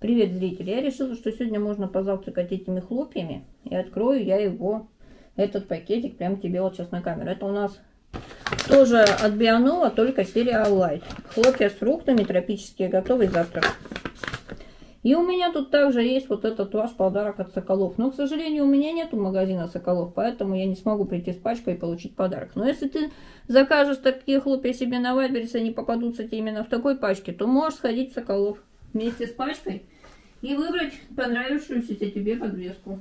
Привет, зрители! Я решила, что сегодня можно позавтракать этими хлопьями. И открою я его, этот пакетик, прямо тебе вот сейчас на камеру. Это у нас тоже от Бионова, только серия Light. Хлопья с фруктами, тропические, готовый завтрак. И у меня тут также есть вот этот ваш подарок от Соколов. Но, к сожалению, у меня нету магазина Соколов, поэтому я не смогу прийти с пачкой и получить подарок. Но если ты закажешь такие хлопья себе на Вайберсе, они попадутся тебе именно в такой пачке, то можешь сходить в Соколов вместе с пачкой и выбрать понравившуюся тебе подвеску.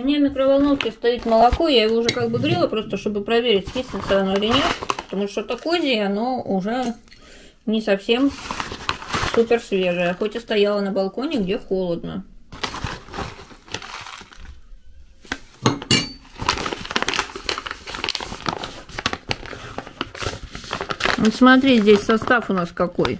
У микроволновке стоит молоко, я его уже как бы грела, просто чтобы проверить, скиснется оно или нет. Потому что такое оно уже не совсем супер свежее, хоть и стояла на балконе, где холодно. Вот смотри, здесь состав у нас какой.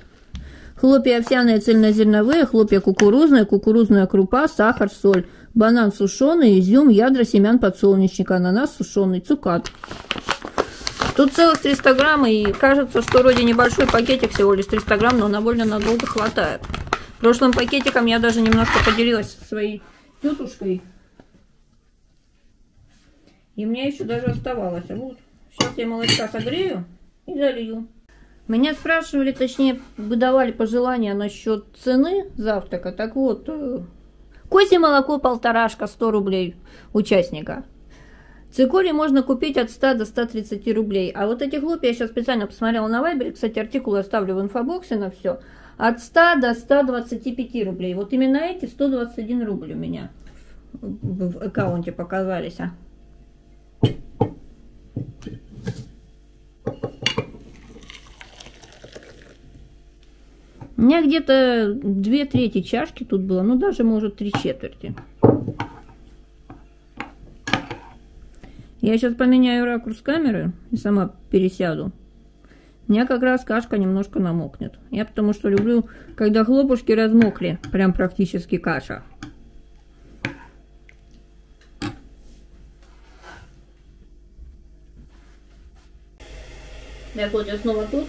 Хлопья овсяные цельнозерновые, хлопья кукурузные, кукурузная крупа, сахар, соль банан сушеный, изюм, ядра семян подсолнечника, ананас сушеный, цукат. Тут целых 300 грамм, и кажется, что вроде небольшой пакетик, всего лишь 300 грамм, но довольно надолго хватает. Прошлым пакетиком я даже немножко поделилась со своей тетушкой. И мне еще даже оставалось. Вот, сейчас я молочка согрею и залью. Меня спрашивали, точнее, выдавали пожелания насчет цены завтрака. Так вот, э, Козье молоко полторашка, 100 рублей участника. Цикорий можно купить от 100 до 130 рублей. А вот эти хлопья я сейчас специально посмотрела на Вайбере. Кстати, артикулы оставлю в инфобоксе на все. От 100 до 125 рублей. Вот именно эти 121 рубль у меня в аккаунте показались. А. меня где-то две трети чашки тут было, ну даже может три четверти. Я сейчас поменяю ракурс камеры и сама пересяду. У меня как раз кашка немножко намокнет. Я потому что люблю, когда хлопушки размокли, прям практически каша. Так вот, я снова тут.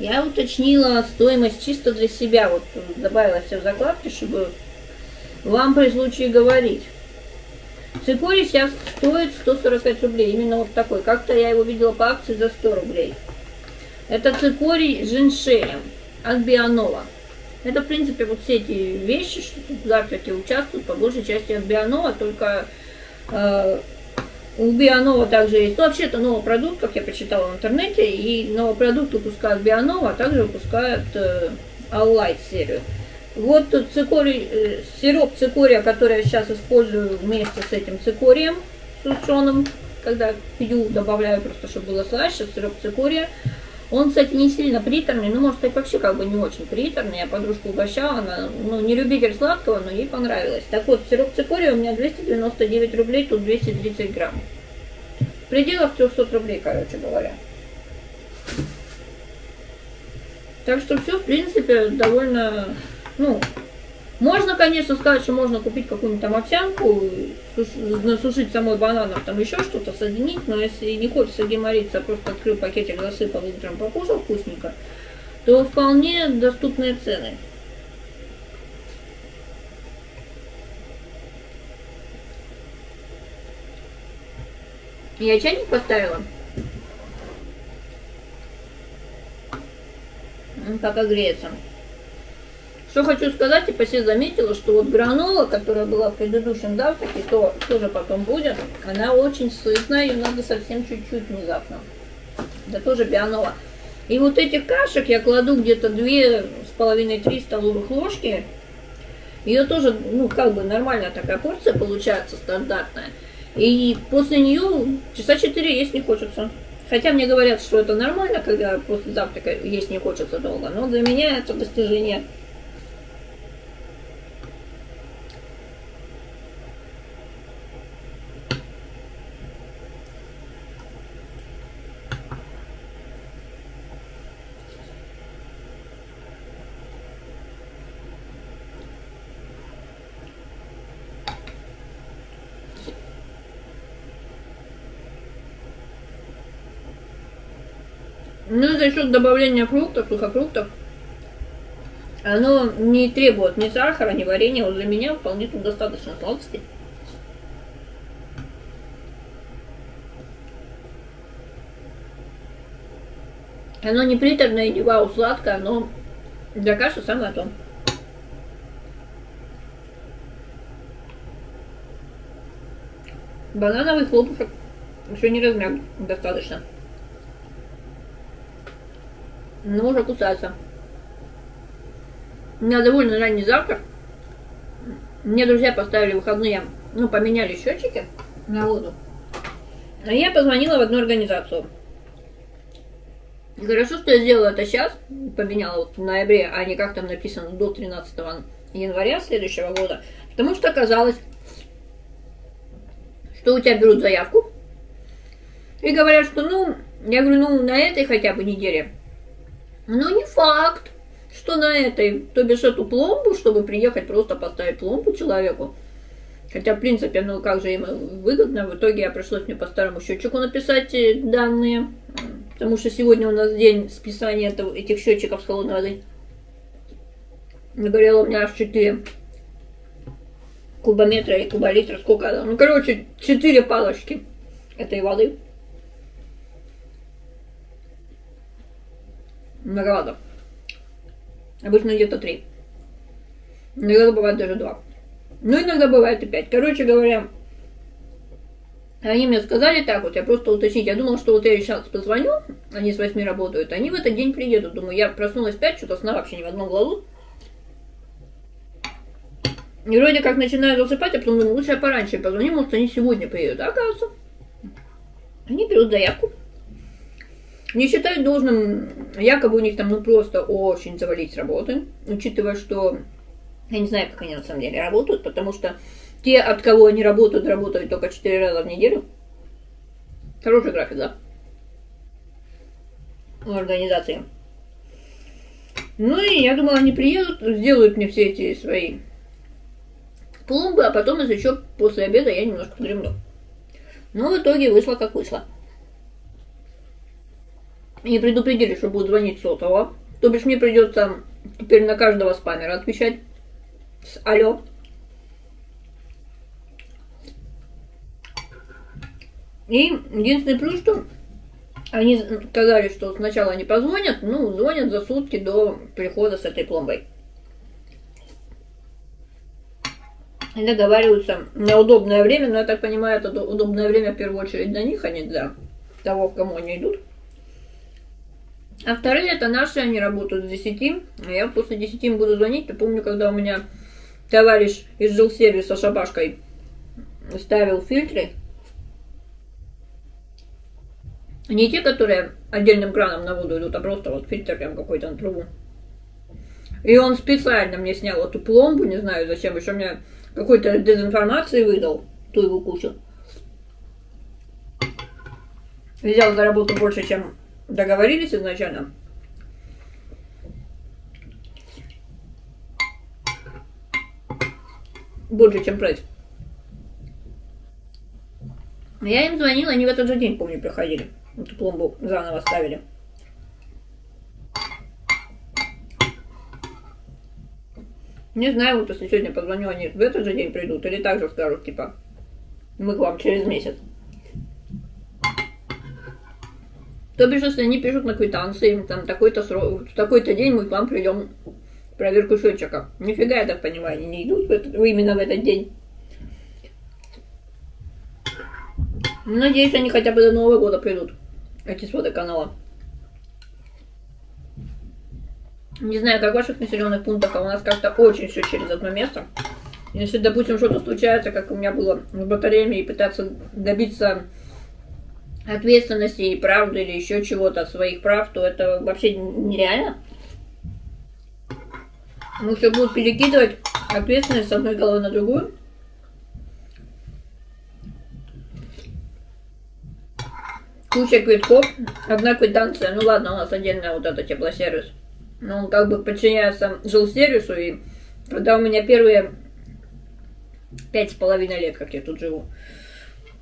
Я уточнила стоимость чисто для себя, вот добавила все в закладки, чтобы вам при случае говорить. Цикорий сейчас стоит 145 рублей, именно вот такой. Как-то я его видела по акции за 100 рублей. Это цикорий с женьшенем от Бионова. Это, в принципе, вот все эти вещи, что тут в завтраке участвуют, по большей части от Бионова, только э, у Бионова также есть, ну, вообще это новый продукт, как я почитала в интернете, и новый продукт выпускают Бионова, а также выпускают э, Light серию. Вот цикорий, э, сироп цикория, который я сейчас использую вместе с этим цикорием сушеным, когда пью, добавляю просто, чтобы было слаще, сироп цикория. Он, кстати, не сильно приторный, ну, может, так вообще как бы не очень приторный. Я подружку угощала, она, ну, не любитель сладкого, но ей понравилось. Так вот, сироп цикория у меня 299 рублей, тут 230 грамм. В пределах 300 рублей, короче говоря. Так что все, в принципе, довольно, ну, можно, конечно, сказать, что можно купить какую-нибудь там овсянку, насушить самой бананов, там еще что-то соединить, но если не хочется гемориться, а просто открыл пакетик, засыпал, утром покушал вкусненько, то вполне доступные цены. Я чайник поставила. Пока греется. Что хочу сказать, типа все заметила, что вот гранола, которая была в предыдущем завтраке, то тоже потом будет, она очень сытная, ее надо совсем чуть-чуть внезапно. Это тоже бионола. И вот этих кашек я кладу где-то две с половиной три столовых ложки. Ее тоже, ну, как бы нормальная такая порция получается, стандартная. И после нее часа четыре есть не хочется. Хотя мне говорят, что это нормально, когда после завтрака есть не хочется долго. Но для меня это достижение Ну, за счет добавления фруктов, сухофруктов, оно не требует ни сахара, ни варенья. Вот для меня вполне тут достаточно сладости. Оно не приторное, не вау сладкое, но для каши самое то. Банановый хлопушек еще не размяк достаточно. Но уже кусается. У меня довольно ранний завтрак. Мне друзья поставили выходные, ну, поменяли счетчики на воду. А я позвонила в одну организацию. Хорошо, что я сделала это сейчас, поменяла вот в ноябре, а не как там написано до 13 января следующего года. Потому что оказалось, что у тебя берут заявку и говорят, что ну, я говорю, ну на этой хотя бы неделе. Ну не факт, что на этой, то бишь эту пломбу, чтобы приехать просто поставить пломбу человеку. Хотя, в принципе, ну как же им выгодно, в итоге я пришлось мне по старому счетчику написать э, данные, потому что сегодня у нас день списания этого, этих счетчиков с холодной воды. Нагорело у меня аж 4 кубометра и куболитра, сколько? Ну, короче, 4 палочки этой воды. Многовато. Обычно где-то 3. Иногда бывает даже 2. Ну, иногда бывает и 5. Короче говоря, они мне сказали так вот, я просто уточнить. Я думала, что вот я сейчас позвоню, они с 8 работают, они в этот день приедут. Думаю, я проснулась 5, что-то сна вообще ни в одном глазу. И вроде как начинаю засыпать, а потом думаю, лучше я пораньше позвоню, может они сегодня приедут. А оказывается, они берут заявку. Не считают должным, якобы у них там ну просто очень завалить работы, учитывая, что я не знаю, как они на самом деле работают, потому что те, от кого они работают, работают только 4 раза в неделю. Хороший график, да? У организации. Ну и я думала, они приедут, сделают мне все эти свои пломбы, а потом, если еще после обеда я немножко подремлю. Но в итоге вышло как вышло. И предупредили, что будут звонить сотового. То бишь мне придется теперь на каждого спамера отвечать с алло. И единственный плюс, что они сказали, что сначала они позвонят, ну, звонят за сутки до прихода с этой пломбой. И договариваются на удобное время, но я так понимаю, это удобное время в первую очередь для них, а не для того, к кому они идут. А вторые это наши, они работают с 10. А я после 10 им буду звонить. Я помню, когда у меня товарищ из жилсервиса шабашкой ставил фильтры. Не те, которые отдельным краном на воду идут, а просто вот фильтр прям какой-то на трубу. И он специально мне снял эту пломбу, не знаю зачем, еще мне какой-то дезинформации выдал, ту его кучу. Взял за работу больше, чем договорились изначально. Больше, чем прайс. Я им звонила, они в этот же день, помню, приходили. Эту пломбу заново ставили. Не знаю, вот если сегодня позвоню, они в этот же день придут или также скажут, типа, мы к вам через месяц. То бишь, если они пишут на квитанции, там такой-то срок, в такой-то день мы к вам придем проверку счетчика. Нифига, я так понимаю, они не идут в этот, именно в этот день. Надеюсь, они хотя бы до Нового года придут, эти с водоканала. Не знаю, как в ваших населенных пунктах, а у нас как-то очень все через одно место. Если, допустим, что-то случается, как у меня было в батареями, и пытаться добиться ответственности и правды или еще чего-то, своих прав, то это вообще нереально. Мы все будут перекидывать ответственность с одной головы на другую. Куча квитков, одна квитанция, ну ладно, у нас отдельная вот эта теплосервис. Но он как бы подчиняется жилсервису, и когда у меня первые пять с половиной лет, как я тут живу,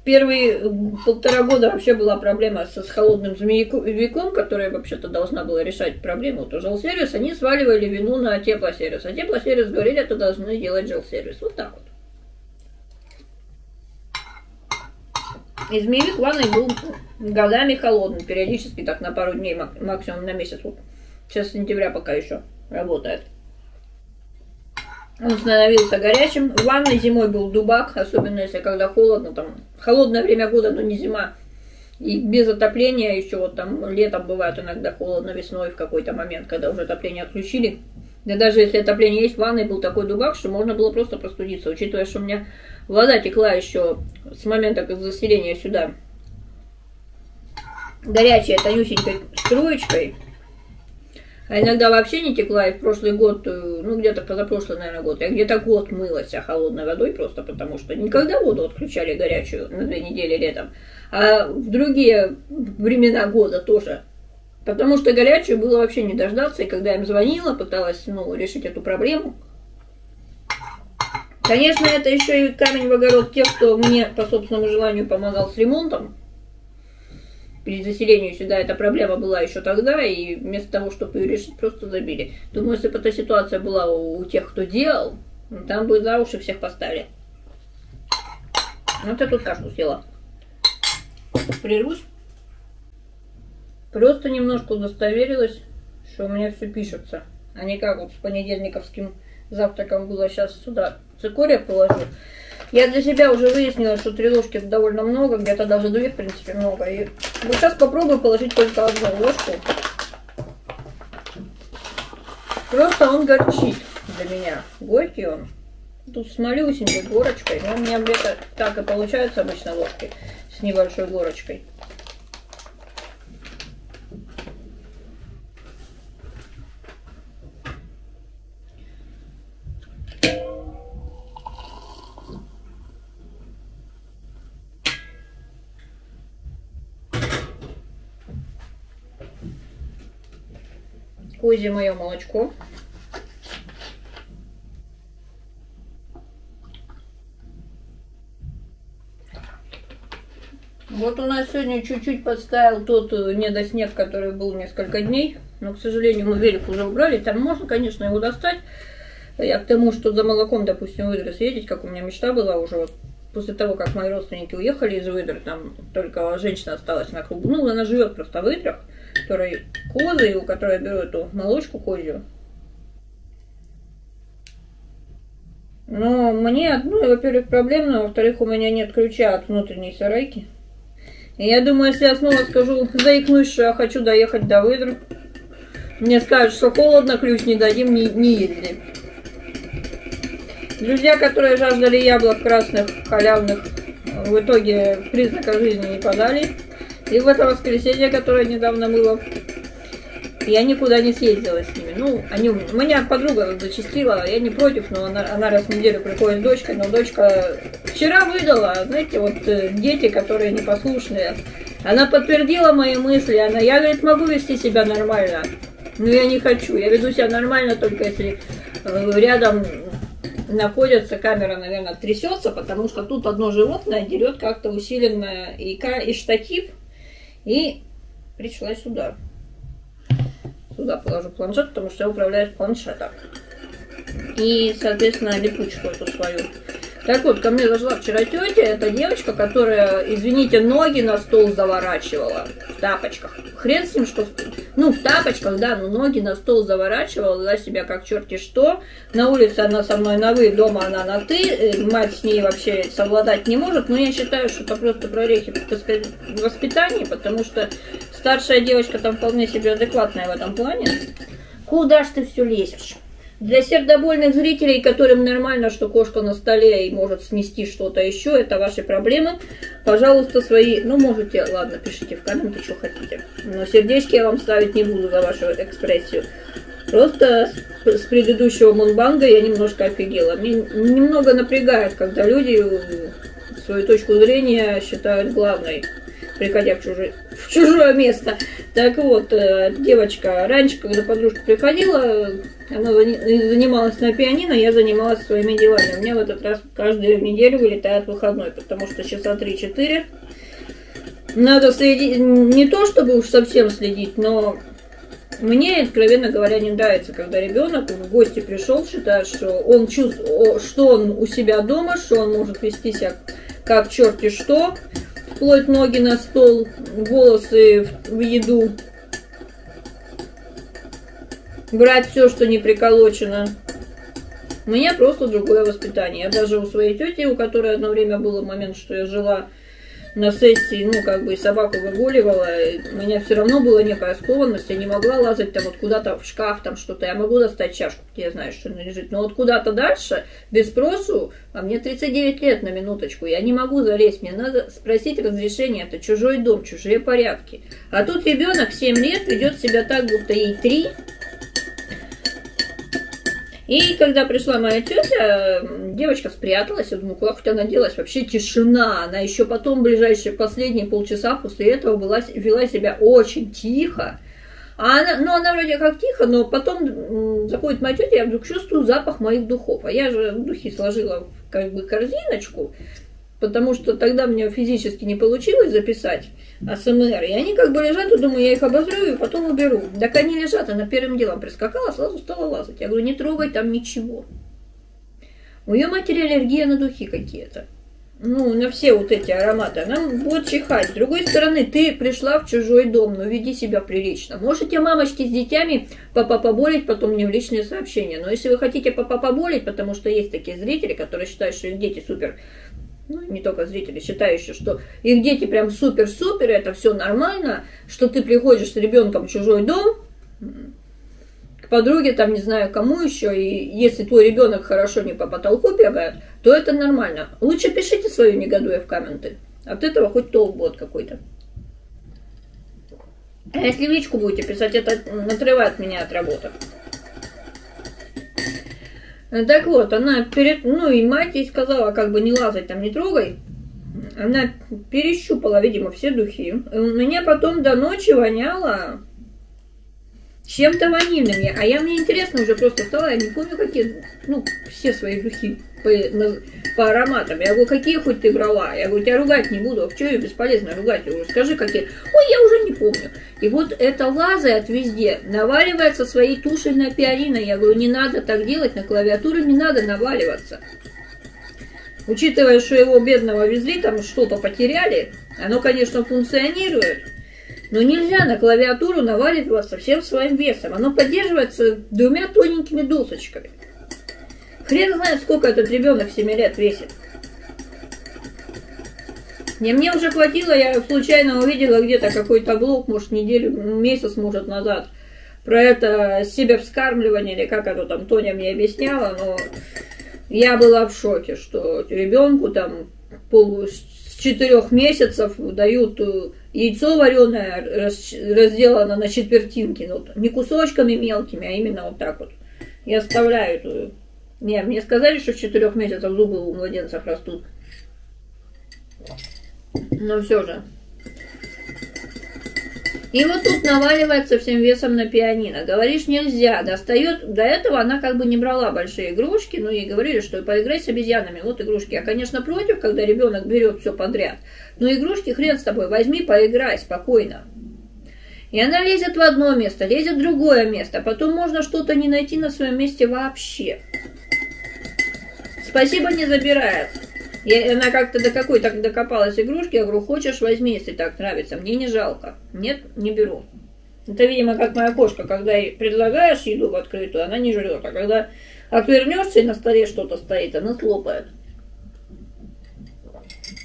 первые полтора года вообще была проблема со, с холодным змеевиком, которая вообще-то должна была решать проблему. То жилсервис, они сваливали вину на теплосервис. А теплосервис говорили, это должны делать жилсервис. Вот так вот. И змеевик в ванной был годами холодный, периодически так на пару дней, максимум на месяц. Вот сейчас сентября пока еще работает. Он становился горячим. В ванной зимой был дубак, особенно если когда холодно, там холодное время года, но не зима. И без отопления еще вот там летом бывает иногда холодно, весной в какой-то момент, когда уже отопление отключили. Да даже если отопление есть, в ванной был такой дубак, что можно было просто простудиться, учитывая, что у меня вода текла еще с момента заселения сюда горячая, тонюсенькой струечкой, а иногда вообще не текла, и в прошлый год, э, ну где-то позапрошлый, наверное, год, я где-то год мылась а холодной водой просто потому, что никогда воду отключали горячую на две недели летом, а в другие времена года тоже. Потому что горячую было вообще не дождаться, и когда я им звонила, пыталась ну, решить эту проблему, Конечно, это еще и камень в огород тех, кто мне по собственному желанию помогал с ремонтом, при заселению сюда эта проблема была еще тогда, и вместо того, чтобы ее решить, просто забили. Думаю, если бы эта ситуация была у, у тех, кто делал, ну, там бы за уши всех поставили. Вот я тут кашу съела. Прервусь. Просто немножко удостоверилась, что у меня все пишется. А не как вот с понедельниковским завтраком было сейчас сюда цикория положу. Я для себя уже выяснила, что три ложки довольно много, где-то даже две, в принципе, много. И вот сейчас попробую положить только одну ложку. Просто он горчит для меня. Горький он. Тут с малюсенькой горочкой. Но у меня где-то так и получается обычно ложки с небольшой горочкой. Козье мое молочко. Вот у нас сегодня чуть-чуть подставил тот э, недоснег, который был несколько дней. Но, к сожалению, мы велик уже убрали. Там можно, конечно, его достать. Я к тому, что за молоком, допустим, в Выдры съездить, как у меня мечта была уже вот после того, как мои родственники уехали из Выдр, там только женщина осталась на кругу. Ну, она живет просто в Выдрах которой козы, у которой я беру эту молочку козью. Но мне одно, во-первых, проблемно, во-вторых, у меня нет ключа от внутренней сарайки. И я думаю, если я снова скажу, заикнусь, что я хочу доехать до выдр, мне скажут, что холодно, ключ не дадим, не, не езди. Друзья, которые жаждали яблок красных, халявных, в итоге признака жизни не подали. И в это воскресенье, которое недавно было, я никуда не съездила с ними. Ну, они, меня подруга зачастила, я не против, но она, она раз в неделю приходит с дочкой, но дочка вчера выдала, знаете, вот э, дети, которые непослушные. Она подтвердила мои мысли, она, я, говорит, могу вести себя нормально, но я не хочу. Я веду себя нормально, только если э, рядом находится, камера, наверное, трясется, потому что тут одно животное дерет как-то усиленно и, и штатив, и пришла сюда. Сюда положу планшет, потому что я управляю с планшета. И, соответственно, липучку эту свою. Так вот, ко мне зашла вчера тетя, это девочка, которая, извините, ноги на стол заворачивала в тапочках. Хрен с ним, что... Ну, в тапочках, да, но ноги на стол заворачивала, вела себя как черти что. На улице она со мной на вы, дома она на ты. Э, мать с ней вообще совладать не может. Но я считаю, что это просто прорехи в воспитании, потому что старшая девочка там вполне себе адекватная в этом плане. Куда ж ты все лезешь? Для сердобольных зрителей, которым нормально, что кошка на столе и может снести что-то еще, это ваши проблемы. Пожалуйста, свои, ну можете, ладно, пишите в комменты, что хотите. Но сердечки я вам ставить не буду за вашу экспрессию. Просто с предыдущего Мунбанга я немножко офигела. Мне немного напрягает, когда люди свою точку зрения считают главной, приходя в чужие, в чужое место. Так вот, э, девочка, раньше, когда подружка приходила, она занималась на пианино, я занималась своими делами. У меня в этот раз каждую неделю вылетает выходной, потому что часа 3-4 надо следить, не то чтобы уж совсем следить, но мне, откровенно говоря, не нравится, когда ребенок в гости пришел, считает, что он чувствует, что он у себя дома, что он может вести себя как черти что, вплоть ноги на стол, волосы в еду, брать все, что не приколочено. У меня просто другое воспитание. Я даже у своей тети, у которой одно время был момент, что я жила на сессии, ну, как бы собаку выгуливала, у меня все равно была некая скованность, я не могла лазать там вот куда-то в шкаф, там что-то, я могу достать чашку, где я знаю, что она лежит, но вот куда-то дальше, без спросу, а мне 39 лет на минуточку, я не могу залезть, мне надо спросить разрешение, это чужой дом, чужие порядки. А тут ребенок 7 лет ведет себя так, будто ей 3, и когда пришла моя тетя, девочка спряталась, я думаю, куда хоть она делась, вообще тишина. Она еще потом, ближайшие последние полчаса после этого была, вела себя очень тихо. А она, ну, она вроде как тихо, но потом заходит моя тетя, я вдруг чувствую запах моих духов. А я же духи сложила в как бы корзиночку, потому что тогда мне физически не получилось записать АСМР. И они как бы лежат, и думаю, я их обозрю и потом уберу. Так они лежат, она первым делом прискакала, сразу стала лазать. Я говорю, не трогай там ничего. У ее матери аллергия на духи какие-то. Ну, на все вот эти ароматы. Она будет чихать. С другой стороны, ты пришла в чужой дом, но веди себя прилично. Можете мамочки с детьми папа поболеть, потом мне в личные сообщения. Но если вы хотите папа поболеть, потому что есть такие зрители, которые считают, что их дети супер ну, не только зрители, считающие, что их дети прям супер-супер, это все нормально, что ты приходишь с ребенком в чужой дом, к подруге, там, не знаю, кому еще, и если твой ребенок хорошо не по потолку бегает, то это нормально. Лучше пишите свою негодуя в комменты. От этого хоть толк будет какой-то. А если в личку будете писать, это отрывает меня от работы. Так вот, она перед... Ну, и мать ей сказала, как бы не лазать там, не трогай. Она перещупала, видимо, все духи. И у меня потом до ночи воняло чем-то ванильным. А я, мне интересно уже просто стало, я не помню, какие, ну, все свои духи по, по ароматам. Я говорю, какие хоть ты брала? Я говорю, тебя ругать не буду. А что ее бесполезно ругать? Я говорю, скажи, какие. Ой, я уже не помню. И вот это лазает везде, наваливается своей тушей на пианино. Я говорю, не надо так делать, на клавиатуру не надо наваливаться. Учитывая, что его бедного везли, там что-то потеряли, оно, конечно, функционирует, но нельзя на клавиатуру наваливаться всем своим весом. Оно поддерживается двумя тоненькими досочками. Хрен знает, сколько этот ребенок 7 лет весит. Не, мне уже хватило, я случайно увидела где-то какой-то блог, может, неделю, месяц, может, назад, про это себе вскармливание, или как оно там Тоня мне объясняла, но я была в шоке, что ребенку там полу, с четырех месяцев дают э, яйцо вареное, разделано на четвертинки, ну, не кусочками мелкими, а именно вот так вот. И оставляют. Э, не, мне сказали, что в четырех месяцах зубы у младенцев растут. Но все же. И вот тут наваливается всем весом на пианино. Говоришь, нельзя. Достает. До этого она как бы не брала большие игрушки, но ей говорили, что поиграй с обезьянами. Вот игрушки. Я, конечно, против, когда ребенок берет все подряд. Но игрушки хрен с тобой. Возьми, поиграй спокойно. И она лезет в одно место, лезет в другое место. Потом можно что-то не найти на своем месте вообще. Спасибо, не забирает. И она как-то до какой-то докопалась игрушки, я говорю, хочешь, возьми, если так нравится, мне не жалко. Нет, не беру. Это, видимо, как моя кошка, когда ей предлагаешь еду в открытую, она не жрет, а когда отвернешься и на столе что-то стоит, она слопает.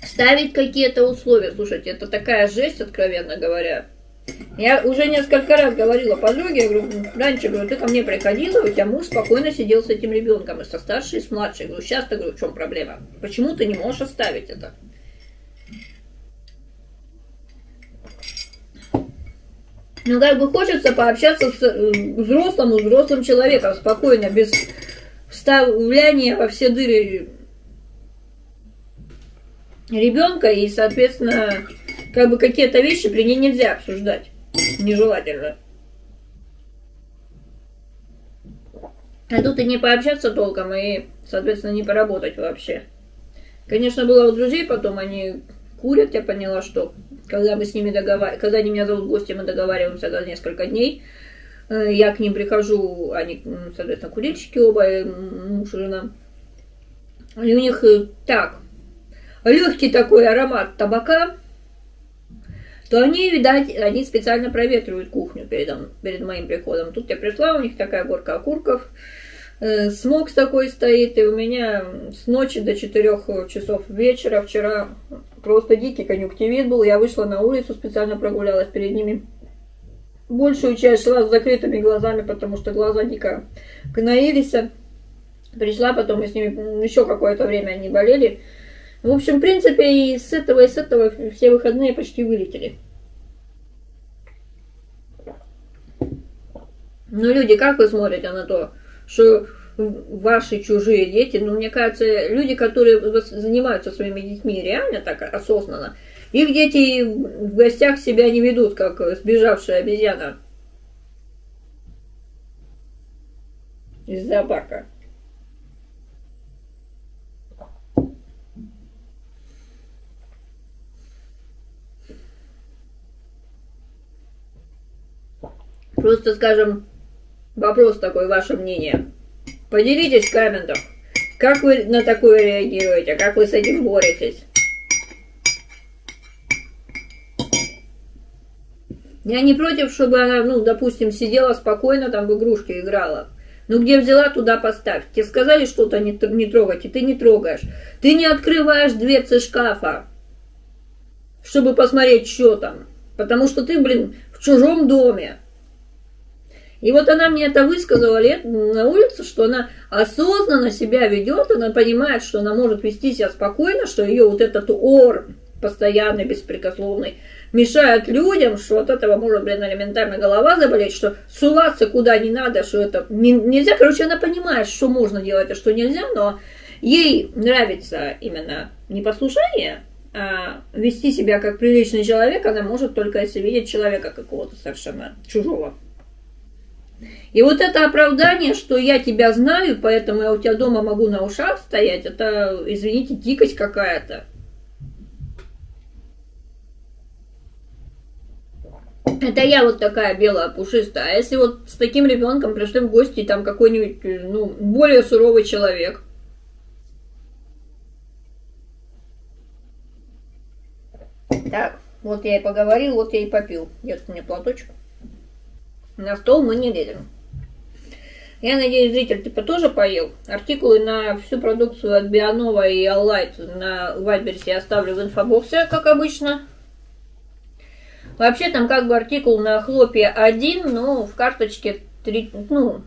Ставить какие-то условия, слушайте, это такая жесть, откровенно говоря. Я уже несколько раз говорила подруге, я говорю, раньше, говорю, ты ко мне приходила, у тебя муж спокойно сидел с этим ребенком, и со старшей, и с младшей. Я говорю, сейчас ты, говорю, в чем проблема? Почему ты не можешь оставить это? Ну, как бы хочется пообщаться с э, взрослым, взрослым человеком спокойно, без вставляния во все дыры ребенка и, соответственно, как бы какие-то вещи при ней нельзя обсуждать. Нежелательно. А тут и не пообщаться толком, и, соответственно, не поработать вообще. Конечно, было у друзей, потом они курят, я поняла, что когда мы с ними договариваемся, когда они меня зовут в гости, мы договариваемся за несколько дней, э, я к ним прихожу, они, соответственно, курильщики оба, муж и жена. И у них э, так, легкий такой аромат табака, то они, видать, они специально проветривают кухню перед, перед моим приходом. Тут я пришла, у них такая горка окурков, э, смог такой стоит, и у меня с ночи до 4 часов вечера вчера просто дикий конъюнктивит был. Я вышла на улицу, специально прогулялась перед ними. Большую часть шла с закрытыми глазами, потому что глаза дико гноились. Пришла, потом мы с ними еще какое-то время они болели. В общем, в принципе, и с этого, и с этого все выходные почти вылетели. Ну, люди, как вы смотрите на то, что ваши чужие дети, ну, мне кажется, люди, которые занимаются своими детьми реально так осознанно, их дети в гостях себя не ведут, как сбежавшая обезьяна из зоопарка. Просто, скажем, вопрос такой, ваше мнение. Поделитесь в комментах, как вы на такое реагируете, как вы с этим боретесь. Я не против, чтобы она, ну, допустим, сидела спокойно там в игрушки играла. Ну, где взяла, туда поставь. Тебе сказали что-то не, не трогать, и ты не трогаешь. Ты не открываешь дверцы шкафа, чтобы посмотреть, что там. Потому что ты, блин, в чужом доме. И вот она мне это высказала лет на улице, что она осознанно себя ведет, она понимает, что она может вести себя спокойно, что ее вот этот ор постоянный, беспрекословный, мешает людям, что от этого может, блин, элементарно голова заболеть, что суваться куда не надо, что это не, нельзя. Короче, она понимает, что можно делать, а что нельзя, но ей нравится именно непослушание, а вести себя как приличный человек она может только если видеть человека какого-то совершенно чужого. И вот это оправдание, что я тебя знаю, поэтому я у тебя дома могу на ушах стоять, это, извините, дикость какая-то. Это я вот такая белая, пушистая. А если вот с таким ребенком пришли в гости, там какой-нибудь, ну, более суровый человек. Так, вот я и поговорил, вот я и попил. У меня платочек. На стол мы не лезем. Я надеюсь, зритель, ты тоже поел. Артикулы на всю продукцию от Бионова и Аллайт на Вайберсе я оставлю в инфобоксе, как обычно. Вообще там как бы артикул на хлопья один, но в карточке три, ну,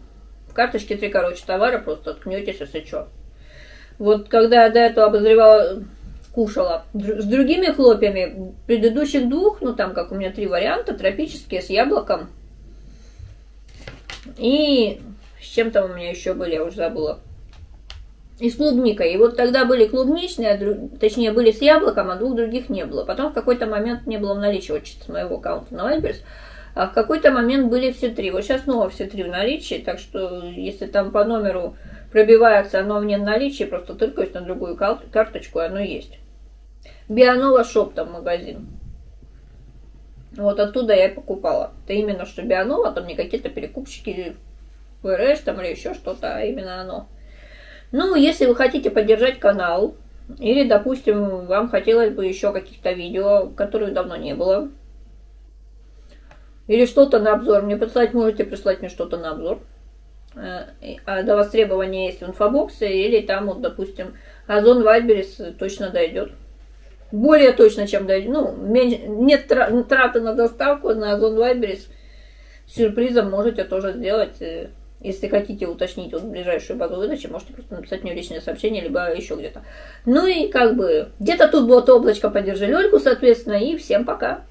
в карточке три, короче, товара, просто ткнетесь, если что. Вот когда я до этого обозревала, кушала с другими хлопьями, предыдущих двух, ну там как у меня три варианта, тропические с яблоком, и с чем-то у меня еще были, я уже забыла. И с клубникой. И вот тогда были клубничные, а точнее были с яблоком, а двух других не было. Потом в какой-то момент не было в наличии, вот с моего аккаунта на Вайберс, а в какой-то момент были все три. Вот сейчас снова все три в наличии, так что если там по номеру пробивается оно в нет наличии, просто тыркаюсь на другую карточку, и оно есть. Бионова Шоп там магазин. Вот оттуда я и покупала. Это именно что Бионова, там не какие-то перекупщики ФРШ там или еще что-то, а именно оно. Ну, если вы хотите поддержать канал, или, допустим, вам хотелось бы еще каких-то видео, которых давно не было, или что-то на обзор мне прислать, можете прислать мне что-то на обзор. Э, а до востребования есть в инфобоксе, или там, вот, допустим, Озон Вайберис точно дойдет более точно, чем дойдет. Ну, нет траты на доставку на Озон Вайберис. Сюрпризом можете тоже сделать. Э, если хотите уточнить вот ближайшую базу выдачи, можете просто написать мне личное сообщение, либо еще где-то. Ну и как бы где-то тут вот облачко поддержи Лёльку, соответственно, и всем пока.